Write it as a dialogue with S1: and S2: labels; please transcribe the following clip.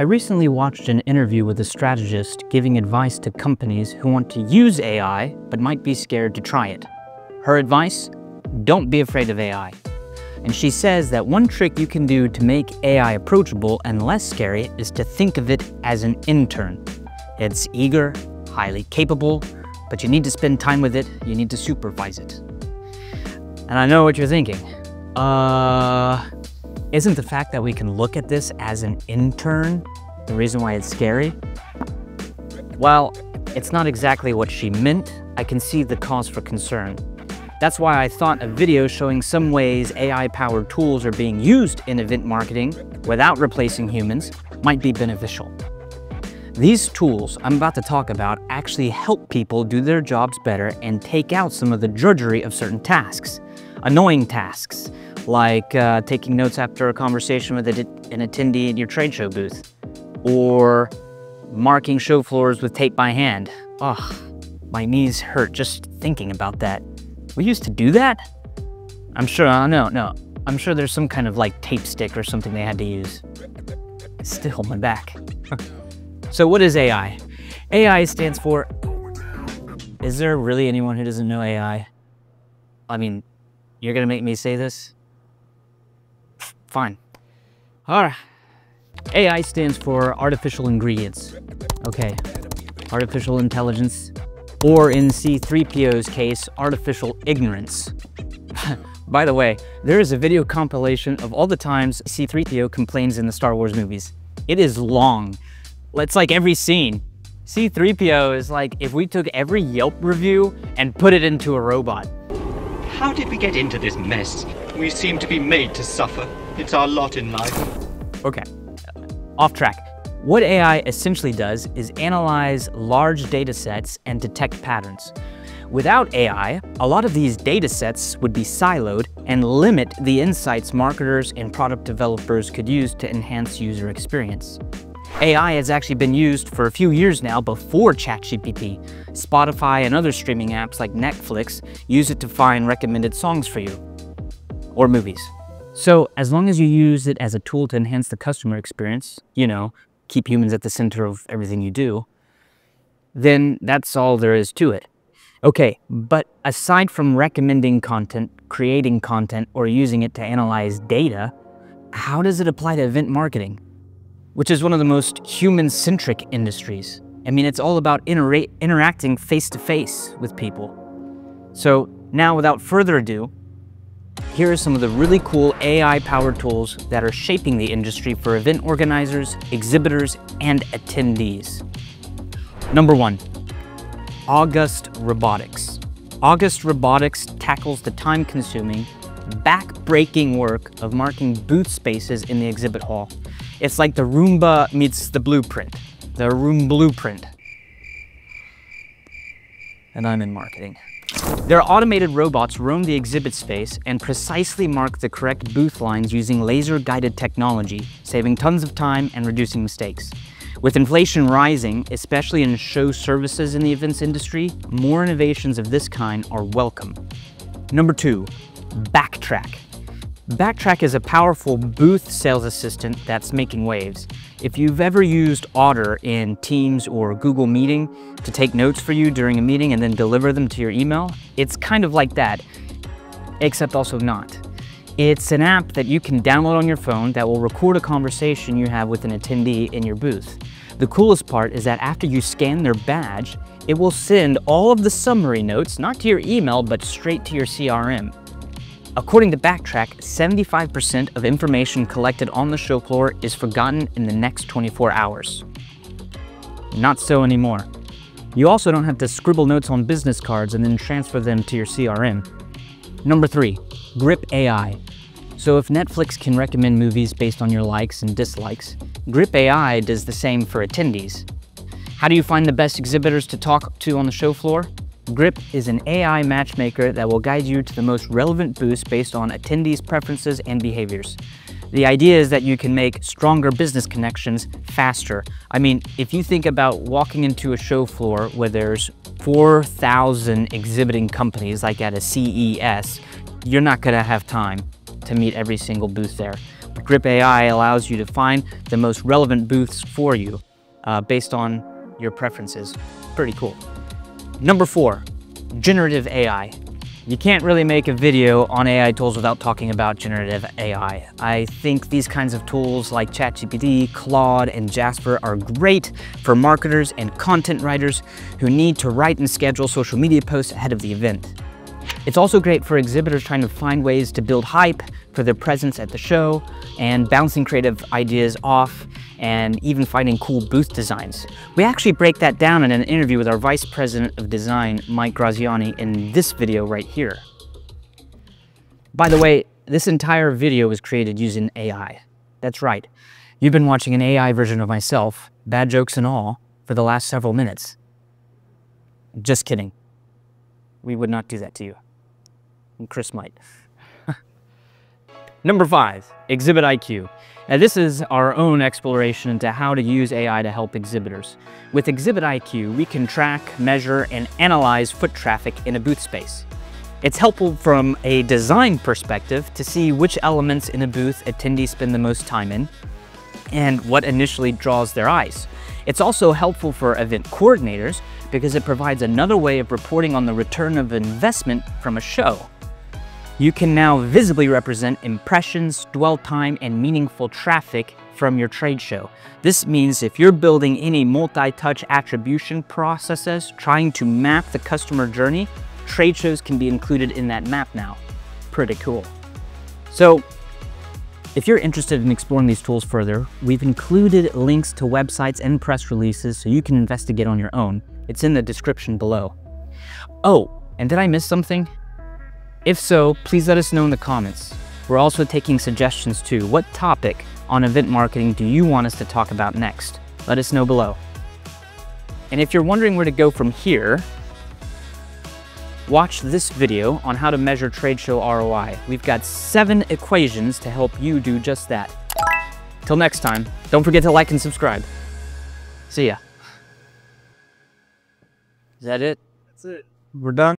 S1: I recently watched an interview with a strategist giving advice to companies who want to use AI but might be scared to try it. Her advice? Don't be afraid of AI. And she says that one trick you can do to make AI approachable and less scary is to think of it as an intern. It's eager, highly capable, but you need to spend time with it, you need to supervise it. And I know what you're thinking. Uh, isn't the fact that we can look at this as an intern the reason why it's scary? Well, it's not exactly what she meant. I can see the cause for concern. That's why I thought a video showing some ways AI-powered tools are being used in event marketing without replacing humans might be beneficial. These tools I'm about to talk about actually help people do their jobs better and take out some of the drudgery of certain tasks. Annoying tasks, like uh, taking notes after a conversation with an attendee in your trade show booth, or marking show floors with tape by hand. Ugh, my knees hurt just thinking about that. We used to do that? I'm sure, uh, no, no. I'm sure there's some kind of like tape stick or something they had to use. Still my back. so what is AI? AI stands for, is there really anyone who doesn't know AI? I mean, you're gonna make me say this? Fine. All right. AI stands for artificial ingredients. Okay, artificial intelligence, or in C3PO's case, artificial ignorance. By the way, there is a video compilation of all the times C3PO complains in the Star Wars movies. It is long. It's like every scene. C3PO is like if we took every Yelp review and put it into a robot.
S2: How did we get into this mess? We seem to be made to suffer. It's our lot in life.
S1: Okay, uh, off track. What AI essentially does is analyze large data sets and detect patterns. Without AI, a lot of these data sets would be siloed and limit the insights marketers and product developers could use to enhance user experience. AI has actually been used for a few years now before ChatGPT. Spotify and other streaming apps like Netflix use it to find recommended songs for you, or movies. So as long as you use it as a tool to enhance the customer experience, you know, keep humans at the center of everything you do, then that's all there is to it. Okay, but aside from recommending content, creating content, or using it to analyze data, how does it apply to event marketing? Which is one of the most human-centric industries. I mean, it's all about intera interacting face-to-face -face with people. So now, without further ado, here are some of the really cool AI-powered tools that are shaping the industry for event organizers, exhibitors, and attendees. Number one, August Robotics. August Robotics tackles the time-consuming, back-breaking work of marking booth spaces in the exhibit hall. It's like the Roomba meets the blueprint, the Room blueprint. And I'm in marketing. Their automated robots roam the exhibit space and precisely mark the correct booth lines using laser-guided technology, saving tons of time and reducing mistakes. With inflation rising, especially in show services in the events industry, more innovations of this kind are welcome. Number two, Backtrack. Backtrack is a powerful booth sales assistant that's making waves. If you've ever used Otter in Teams or Google Meeting to take notes for you during a meeting and then deliver them to your email, it's kind of like that, except also not. It's an app that you can download on your phone that will record a conversation you have with an attendee in your booth. The coolest part is that after you scan their badge, it will send all of the summary notes, not to your email, but straight to your CRM. According to Backtrack, 75% of information collected on the show floor is forgotten in the next 24 hours. Not so anymore. You also don't have to scribble notes on business cards and then transfer them to your CRM. Number three, Grip AI. So if Netflix can recommend movies based on your likes and dislikes, Grip AI does the same for attendees. How do you find the best exhibitors to talk to on the show floor? Grip is an AI matchmaker that will guide you to the most relevant booths based on attendees' preferences and behaviors. The idea is that you can make stronger business connections faster. I mean, if you think about walking into a show floor where there's 4,000 exhibiting companies like at a CES, you're not gonna have time to meet every single booth there. Grip AI allows you to find the most relevant booths for you uh, based on your preferences. Pretty cool. Number four, generative AI. You can't really make a video on AI tools without talking about generative AI. I think these kinds of tools like ChatGPT, Claude, and Jasper are great for marketers and content writers who need to write and schedule social media posts ahead of the event. It's also great for exhibitors trying to find ways to build hype for their presence at the show and bouncing creative ideas off and even finding cool booth designs. We actually break that down in an interview with our Vice President of Design, Mike Graziani, in this video right here. By the way, this entire video was created using AI. That's right. You've been watching an AI version of myself, bad jokes and all, for the last several minutes. Just kidding. We would not do that to you and Chris might. Number five, Exhibit IQ. Now this is our own exploration into how to use AI to help exhibitors. With Exhibit IQ, we can track, measure, and analyze foot traffic in a booth space. It's helpful from a design perspective to see which elements in a booth attendees spend the most time in and what initially draws their eyes. It's also helpful for event coordinators because it provides another way of reporting on the return of investment from a show. You can now visibly represent impressions, dwell time, and meaningful traffic from your trade show. This means if you're building any multi-touch attribution processes trying to map the customer journey, trade shows can be included in that map now. Pretty cool. So if you're interested in exploring these tools further, we've included links to websites and press releases so you can investigate on your own. It's in the description below. Oh, and did I miss something? If so, please let us know in the comments. We're also taking suggestions too. What topic on event marketing do you want us to talk about next? Let us know below. And if you're wondering where to go from here, watch this video on how to measure trade show ROI. We've got seven equations to help you do just that. Till next time, don't forget to like and subscribe. See ya. Is that it?
S3: That's it. We're done.